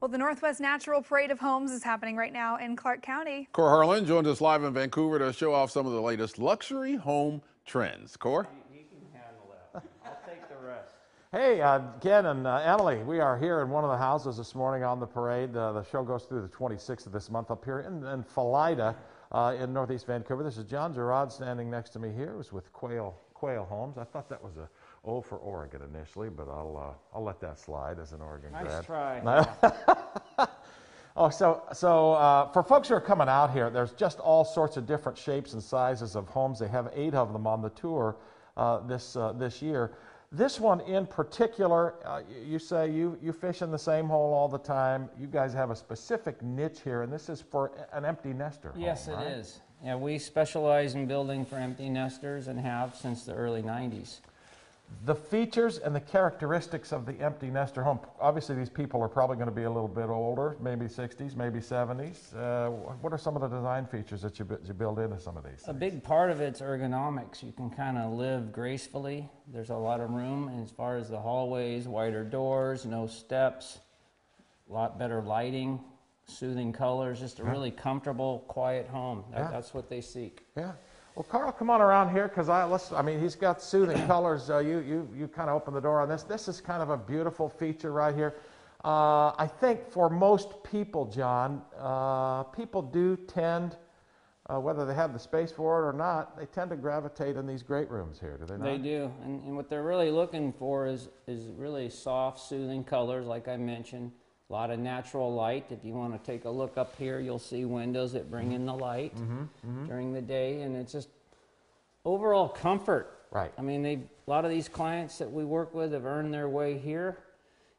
Well, the Northwest Natural Parade of Homes is happening right now in Clark County. Kohr Harlan joins us live in Vancouver to show off some of the latest luxury home trends. Kohr? He can handle that. I'll take the rest. Hey, uh, Ken and uh, Emily, we are here in one of the houses this morning on the parade. Uh, the show goes through the 26th of this month up here in, in Felida uh, in northeast Vancouver. This is Jon Girod standing next to me here. It was with Quail, Quail Homes. I thought that was a O for Oregon initially, but I'll, uh, I'll let that slide as an Oregon Nice grad. try. Oh, so so uh, for folks who are coming out here, there's just all sorts of different shapes and sizes of homes. They have eight of them on the tour uh, this uh, this year. This one in particular, uh, you say you you fish in the same hole all the time. You guys have a specific niche here, and this is for an empty nester. Yes, home, it right? is. Yeah, we specialize in building for empty nesters and have since the early 90s. The features and the characteristics of the empty nester home. Obviously, these people are probably going to be a little bit older, maybe 60s, maybe 70s. Uh, what are some of the design features that you, you build into some of these? A big part of it's ergonomics. You can kind of live gracefully. There's a lot of room as far as the hallways, wider doors, no steps, a lot better lighting, soothing colors, just a really comfortable, quiet home. That, Yeah. That's what they seek. Yeah. Well, Carl, come on around here because I let's. I mean, he's got soothing colors. Uh, you you you kind of open the door on this. This is kind of a beautiful feature right here. Uh, I think for most people, Jon, uh, people do tend, uh, whether they have the space for it or not, they tend to gravitate in these great rooms here. Do they not? They do, and, and what they're really looking for is is really soft, soothing colors, like I mentioned. A lot of natural light. If you want to take a look up here, you'll see windows that bring in the light Mm-hmm, during the day, and it's just overall comfort. Right. I mean, they a lot of these clients that we work with have earned their way here,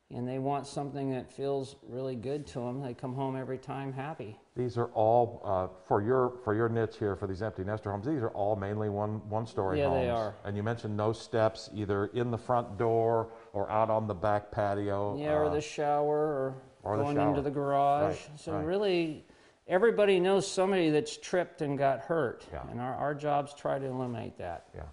and they want something that feels really good to them. They come home every time happy. These are all uh, for your for your niche here for these empty nester homes. These are all mainly one one story Yeah, homes. they are. And you mentioned no steps either in the front door or out on the back patio. Yeah, or uh, the shower, or, or the going shower. into the garage. Right, so right. really, everybody knows somebody that's tripped and got hurt, Yeah. and our, our jobs try to eliminate that. Yeah.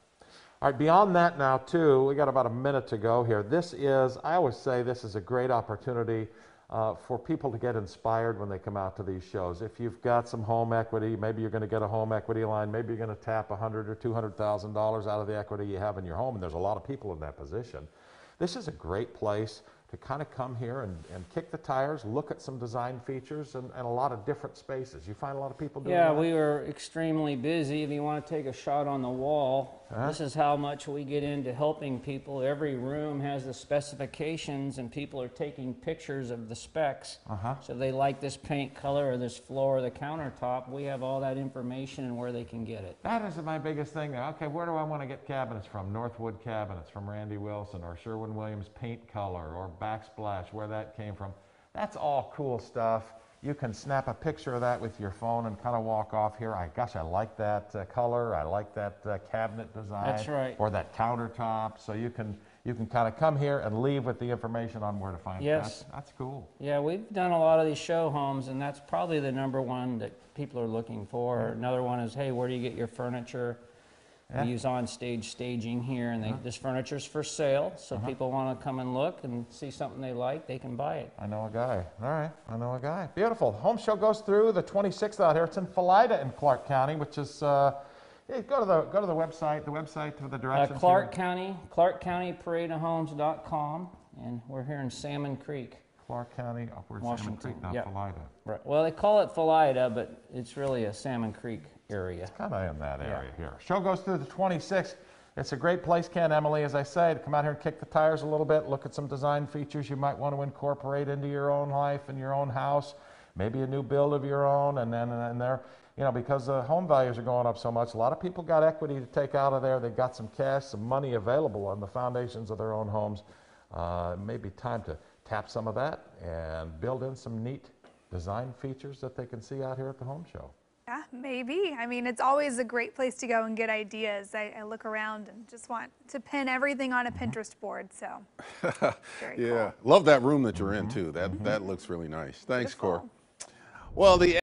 All right, beyond that now, too, we got about a minute to go here. This is, I always say, this is a great opportunity uh, for people to get inspired when they come out to these shows. If you've got some home equity, maybe you're going to get a home equity line, maybe you're going to tap 100 or 200 thousand dollars out of the equity you have in your home, and there's a lot of people in that position. This is a great place to kind of come here and, and kick the tires, look at some design features and, and a lot of different spaces. You find a lot of people doing Yeah, that? we were extremely busy. If you want to take a shot on the wall, Uh-huh. this is how much we get into helping people. Every room has the specifications, and people are taking pictures of the specs. Uh-huh. So they like this paint color or this floor or the countertop, we have all that information and where they can get it. That is my biggest thing. Okay, where do I want to get cabinets from? Northwood cabinets from Randy Wilson or Sherwin Williams paint color or backsplash, where that came from. That's all cool stuff. You can snap a picture of that with your phone and kind of walk off here. I gosh, I like that uh, color. I like that uh, cabinet design. That's right. Or that countertop. So you can you can kind of come here and leave with the information on where to find it. Yes. That's, that's cool. Yeah, we've done a lot of these show homes, and that's probably the number one that people are looking for. Another one is, hey, where do you get your furniture? Yeah. We use on-stage staging here, and they, this furniture's for sale, so people want to come and look and see something they like, they can buy it. I know a guy. All right, I know a guy. Beautiful. Home show goes through the 26th out here. It's in Felida in Clark County, which is. Uh, yeah, go to the go to the website. The website for the Uh, directions. Clark here. County, ClarkCountyParadeOfHomes.com, and we're here in Salmon Creek. Clark County, upward Salmon Washington, Creek, not yeah. Right. Well, they call it Felida, but it's really a Salmon Creek area. Kind of in that area here. Show goes through the 26th. It's a great place, Ken, Emily, as I say, to come out here and kick the tires a little bit, look at some design features you might want to incorporate into your own life and your own house, maybe a new build of your own, and then and there, you know, because the home values are going up so much, a lot of people got equity to take out of there. They've got some cash, some money available on the foundations of their own homes. Uh, it may be time to tap some of that and build in some neat design features that they can see out here at the home show. Yeah, maybe. I mean, it's always a great place to go and get ideas. I, I look around and just want to pin everything on a Pinterest board. So, very Yeah. cool. Love that room that you're in, mm-hmm. too. That, that looks really nice. Thanks, Kohr. Well, the